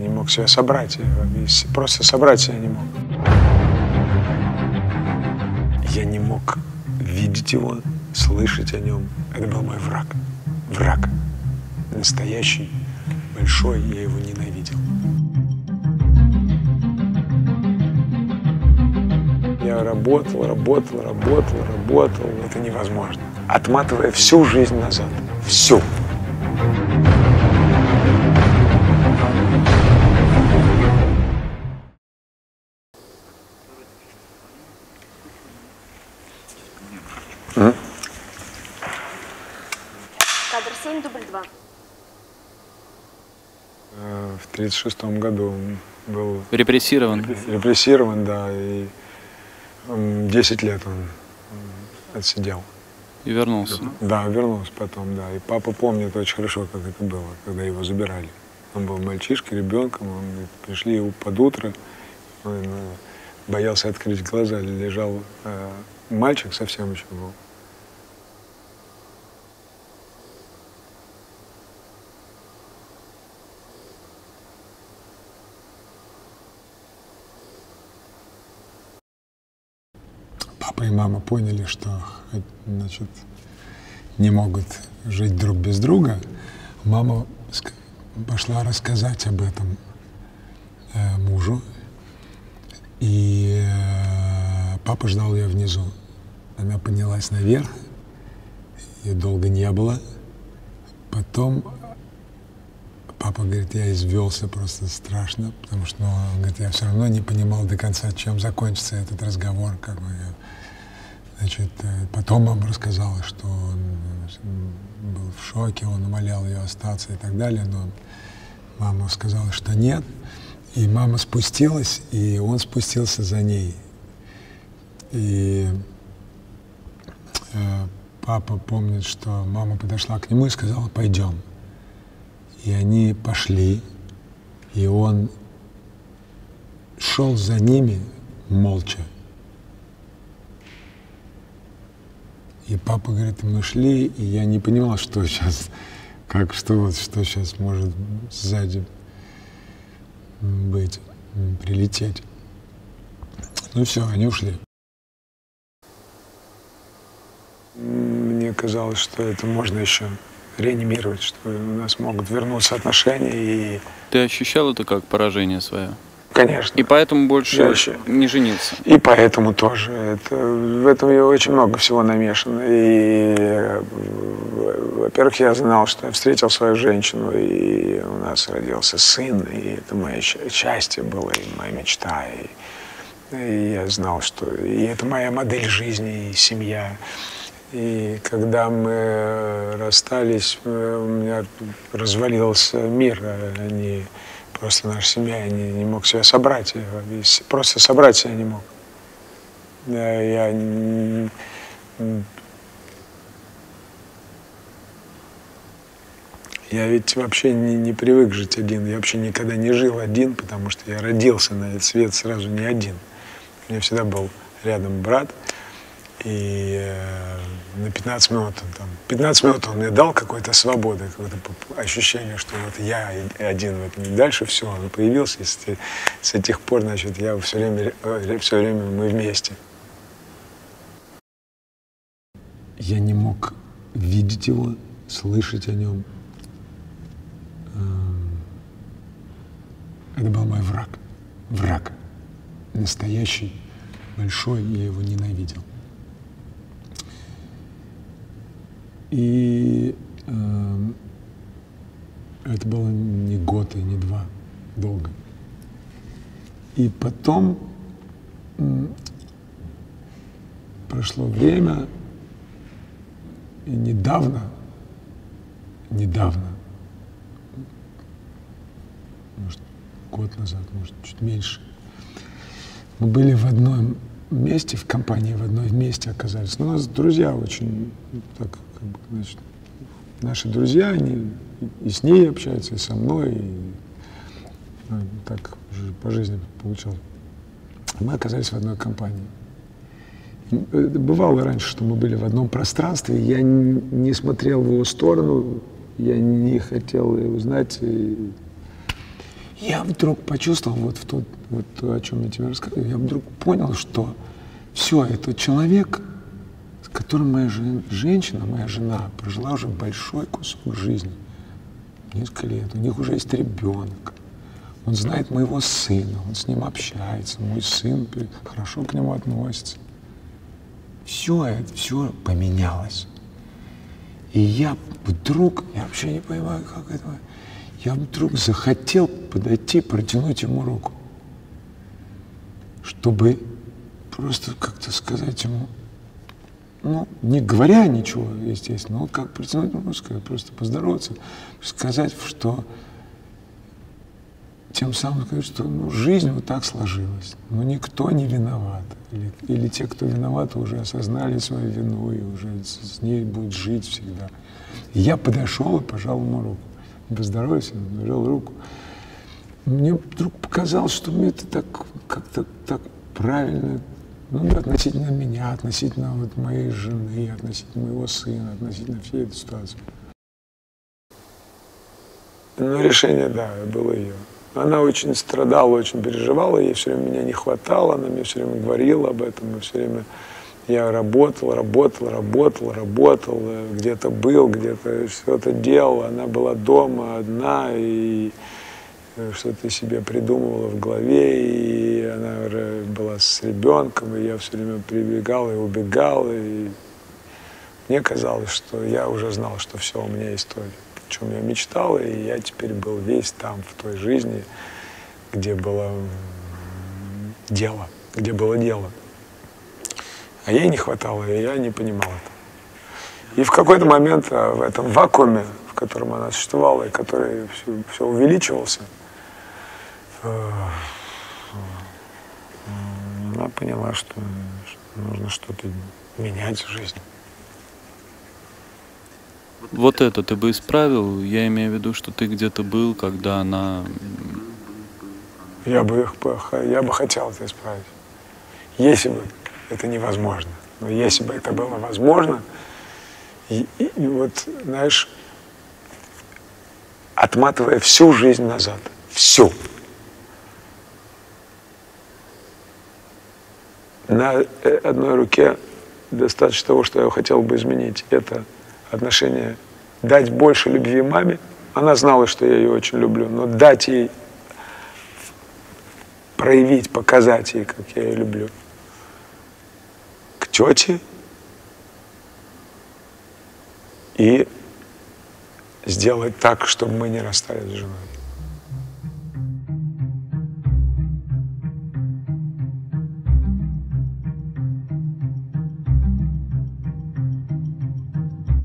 Не мог себя собрать, просто собрать себя не мог. Я не мог видеть его, слышать о нем. Это был мой враг. Враг. Настоящий, большой, я его ненавидел. Я работал, работал, работал, работал. Это невозможно. Отматывая всю жизнь назад. Всю. Кадр 7, дубль 2. Э, В 1936 году он был Репрессирован. репрессирован, да, и 10 лет он отсидел. И вернулся. Да, вернулся потом, да. И папа помнит очень хорошо, как это было, когда его забирали. Он был мальчишкой, ребенком, он, пришли его под утро, он э, боялся открыть глаза, лежал э, мальчик совсем еще был. Папа и мама поняли, что значит, не могут жить друг без друга. Мама пошла рассказать об этом э, мужу. И э, папа ждал ее внизу. Она поднялась наверх, ее долго не было. Потом папа говорит, я извелся просто страшно, потому что ну, он говорит, я все равно не понимал до конца, чем закончится этот разговор. Как бы, Значит, э, потом мама рассказала, что он был в шоке, он умолял ее остаться и так далее, но мама сказала, что нет. И мама спустилась, и он спустился за ней. И э, папа помнит, что мама подошла к нему и сказала, пойдем. И они пошли, и он шел за ними молча. И папа говорит, мы шли, и я не понимал, что сейчас, как, что вот, что сейчас может сзади быть, прилететь. Ну все, они ушли. Мне казалось, что это можно еще реанимировать, что у нас могут вернуться отношения, и, Ты ощущал это как поражение свое? конечно, И поэтому больше Я не женился. И поэтому тоже. Это, в этом я очень много всего намешано. И, во-первых, я знал, что я встретил свою женщину, и у нас родился сын, и это мое счастье было, и моя мечта. И, и я знал, что и это моя модель жизни, и семья. И когда мы расстались, э, у меня развалился мир, а не просто наша семья, я не, не мог себя собрать, просто собрать себя не мог. Я, я я ведь вообще не, не привык жить один, я вообще никогда не жил один, потому что я родился на этот свет сразу не один. У меня всегда был рядом брат, и э, на 15 минут, там, 15 минут он мне дал какой-то свободы, какое-то ощущение, что вот я один в этом. И дальше все, он появился, и с, с этих пор, значит, я все время, все время мы вместе. Я не мог видеть его, слышать о нем. Эм, Это был мой враг. Враг. Настоящий, большой, я его ненавидел. И эм, это было не год и не два, долго. И потом прошло время, и недавно, недавно, может, год назад, может, чуть меньше, мы были в одном месте, в компании в одной месте оказались. Но у нас друзья очень, так, как бы, значит, наши друзья, они и с ней общаются, и со мной, и ну, так по жизни получилось. Мы оказались в одной компании. Это Бывало раньше, что мы были в одном пространстве, я не смотрел в его сторону, я не хотел его знать. и Я вдруг почувствовал, вот в тот, вот то, о чем я тебе рассказываю, я вдруг понял, что все, это человек, которым моя жен- женщина, моя жена, прожила уже большой кусок жизни. Несколько лет. У них уже есть ребенок. Он знает моего сына, он с ним общается, мой сын хорошо к нему относится. Все это, все поменялось. И я вдруг, я вообще не понимаю, как это, я вдруг захотел подойти, протянуть ему руку, чтобы просто как-то сказать ему, ну, не говоря ничего, естественно, вот как протянуть руку, сказать, просто поздороваться, сказать, что тем самым сказать, что ну, жизнь вот так сложилась. Но никто не виноват. Или, или те, кто виноват, уже осознали свою вину и уже с, с ней будут жить всегда. И я подошел и пожал ему руку. Поздоровался, пожал руку. Мне вдруг показалось, что мне это так как-то так правильно, ну, относительно меня, относительно вот моей жены, относительно моего сына, относительно всей этой ситуации. Ну, решение, да, было ее. Она очень страдала, очень переживала, ей все время меня не хватало, она мне все время говорила об этом, и все время я работал, работал, работал, работал, э, где-то был, где-то что-то делал, она была дома одна, и э, что-то себе придумывала в голове, и она была с ребенком, и я все время прибегал и убегал, и мне казалось, что я уже знал, что все, у меня есть то, о чем я мечтал, и я теперь был весь там, в той жизни, где было дело, где было дело. А ей не хватало, и я не понимал это. И в какой-то момент а, в этом вакууме, в котором она существовала, и который все, все увеличивался, э, она поняла, что, нужно что-то менять в жизни. Вот это ты бы исправил? Я имею в виду, что ты где-то был, когда она... Я бы, их я бы хотел это исправить. Если бы это невозможно. Но если бы это было возможно, и, и- и вот, знаешь, отматывая всю жизнь назад, всю, на э, одной руке достаточно того, что я хотел бы изменить, это отношение дать больше любви маме. Она знала, что я ее очень люблю, но дать ей проявить, показать ей, как я ее люблю. К тете и сделать так, чтобы мы не расстались с женой.